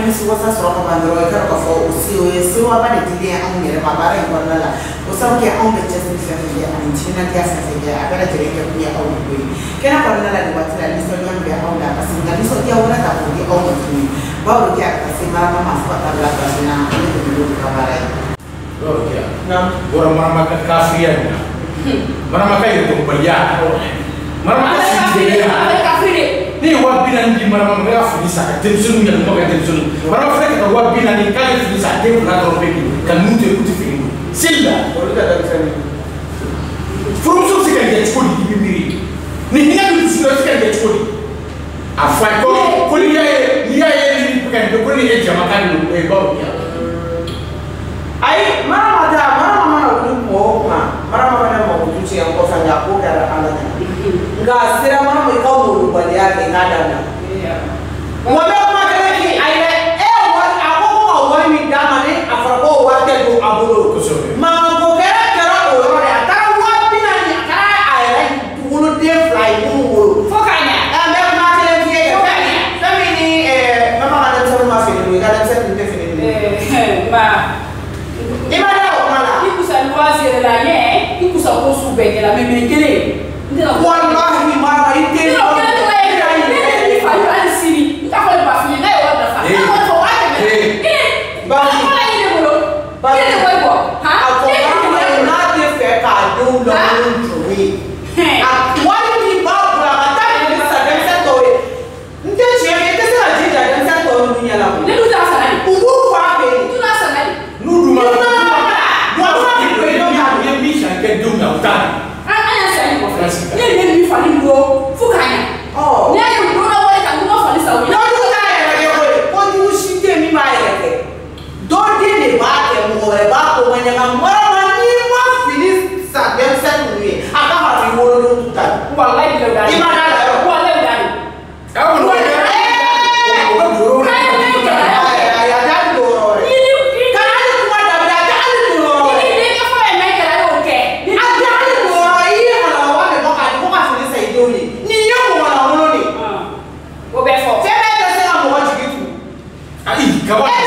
nisi wasasɔrɔ ka ban dɔrɔn i k'a dɔn k'a fɔ o se o ye sewaba de dilen anw yɛrɛ ma baara in kɔnɔna la o sabu kɛ anw bɛ cɛsiri fɛn fɛn kɛ ani timinandiya fɛn fɛn kɛ a bɛɛ lajɛlen kɛ kun ye aw de ko ye kɛnɛ kɔnɔna la nin waati la nisɔndiya min bɛ aw la parce que nka nisɔndiya wɛrɛ ta k'o di aw ma tuguni baw bɛ kɛ a ka se marama ma fo ka taa bila farafinna an bɛ dɛmɛ n'olu ka baara ye. yɔrɔ kɛ yan. naam. yɔrɔ marama ka kafiriya in na. ka. bisa denmisɛnninw yɛlɛma mau kɛ denmisɛnninw bana filɛ ka taa waa bi naani k'ale fili sa den fila dɔrɔn bɛ yen ka ninnu to yen k'u tɛ fili ma seli la furumuso bɛ se ka ɲɛ cogo di i bɛ miiri ni hinɛ bɛ dusu la y'a ye n'i y'a ye ni bɛ ka ma taa mara ma mana wuli kuma o kuma mara ma mana mako tu tiɲɛ kɔfɛ nka a ko. wala kuma kelen ki a yɛrɛ e wari a ko ko ka wari min d'a ma ni a fɔra ko wari tɛ don a bolo maako kɛra kɛra o yɔrɔ de a taara waa bi naani a taara a yɛrɛ woloden fila ye minnu wolo fo k'a ɲa n bɛ kuma kelen f'i ye fɛn min fɛn min ni mama ka denmisɛnninw ma fini don i ka denmisɛnninw tɛ o kuma la. i kusa luwa sere la ɲɛ i kusa ko su bɛɛ kɛra mɛ. 야!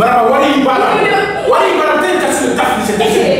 mara wali bala wali bala te ta se ta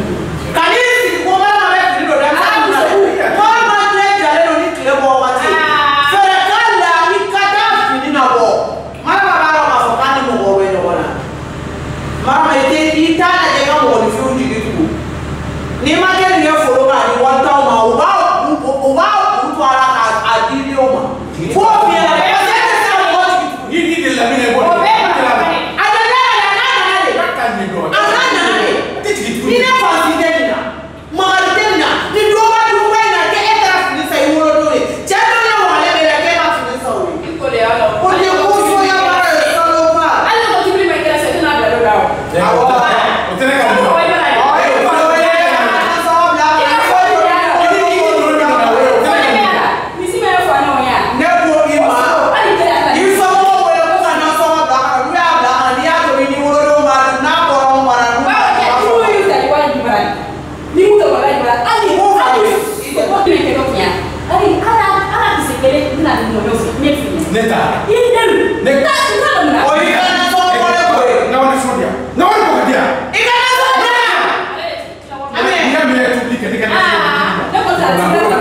Obrigado.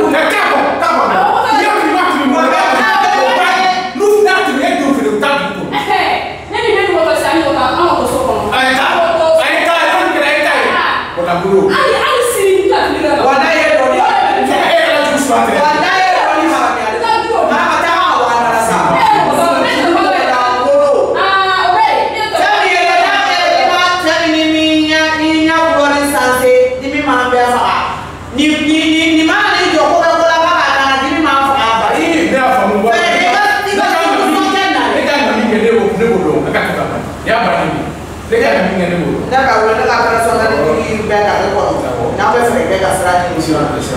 Ne kan ka min kɛ ne b'o dɔn. ne ka wele ne ka personnel tigi bɛɛ ka ne kɔnɔ n'an bɛ fɛ bɛɛ ka sira ɲini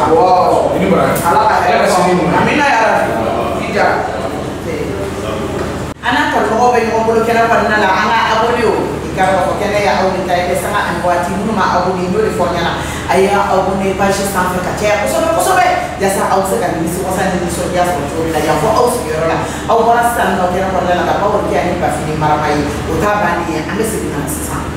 awɔ I ni bara. ala ka hɛrɛ Ala ka sini sɔrɔ ɲuman. amina yara i jara an n'a kanumɔgɔw bɛ ɲɔgɔn bolo kɛnɛ kɔnɔna la an ka abonné o i ka dɔn k'a fɔ kɛnɛ y'aw de ta ye bɛ sanga ani waati minnu ma abonné n y'o de fɔ aw ɲɛna a y'a abonné page sanfɛ ka caya kosɛbɛ kosɛbɛ yaasa aw bɛ se ka nimisi wasa ni nisɔndiya sɔrɔ cogo min na yan fɔ aw sigiyɔrɔ la aw bɔra sisan nɔ kɛnɛ kɔnɔna la ka baw kɛ ani bafini marama ye o t'a bannen ye an bɛ segin ka na sisan